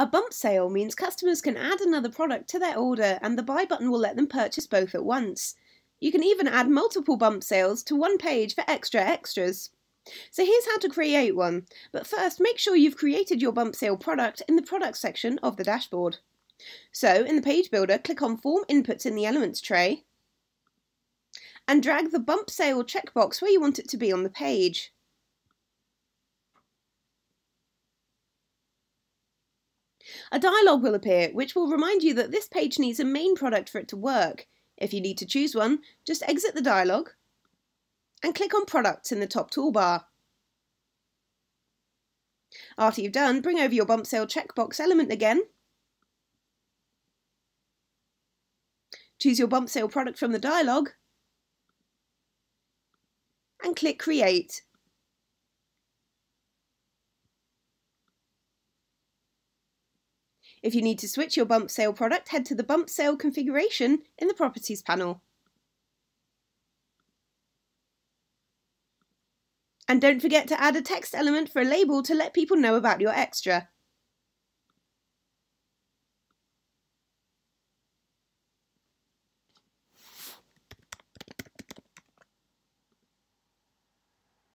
A bump sale means customers can add another product to their order and the buy button will let them purchase both at once. You can even add multiple bump sales to one page for extra extras. So here's how to create one, but first make sure you've created your bump sale product in the product section of the dashboard. So in the page builder, click on form inputs in the elements tray and drag the bump sale checkbox where you want it to be on the page. A dialog will appear which will remind you that this page needs a main product for it to work. If you need to choose one, just exit the dialog and click on Products in the top toolbar. After you've done, bring over your bump sale checkbox element again. Choose your bump sale product from the dialog and click Create. If you need to switch your bump sale product, head to the bump sale configuration in the Properties panel. And don't forget to add a text element for a label to let people know about your extra.